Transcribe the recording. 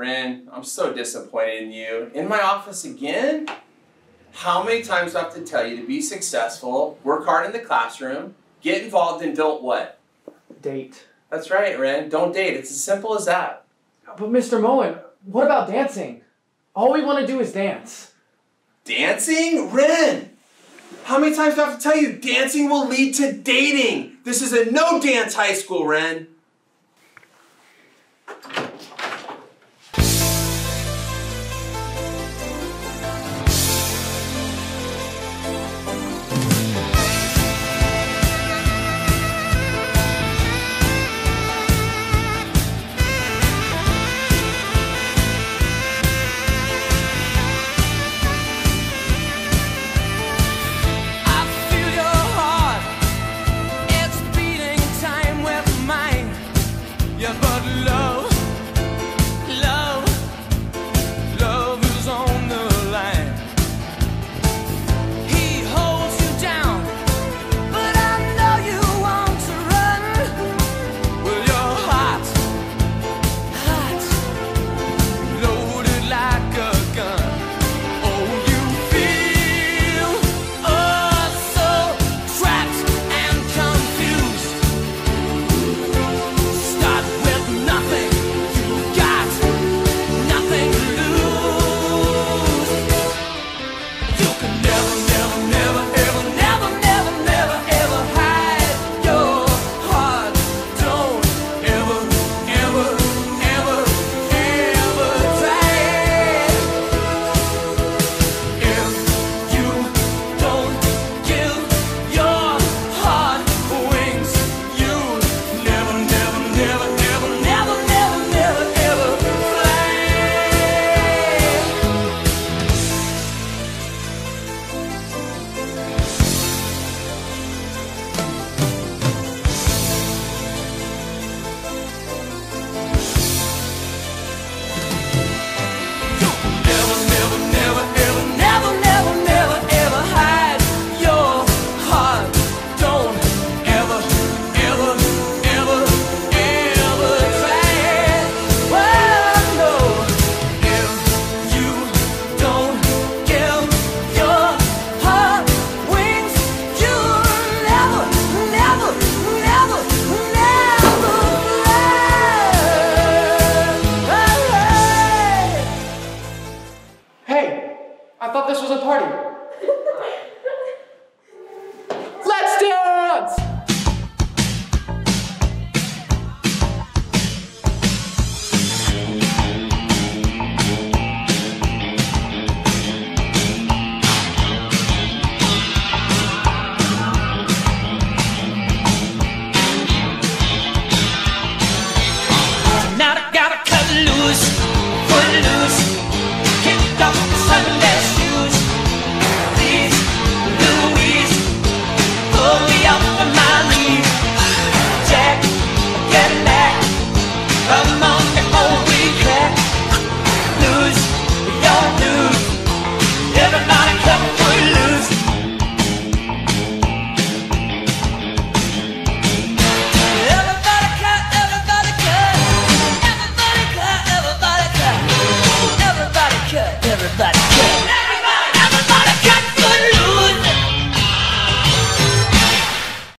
Ren, I'm so disappointed in you. In my office again? How many times do I have to tell you to be successful, work hard in the classroom, get involved, and don't what? Date. That's right, Ren. Don't date. It's as simple as that. But Mr. Mullen, what about dancing? All we want to do is dance. Dancing? Ren! How many times do I have to tell you dancing will lead to dating? This is a no dance high school, Ren. this was a party. that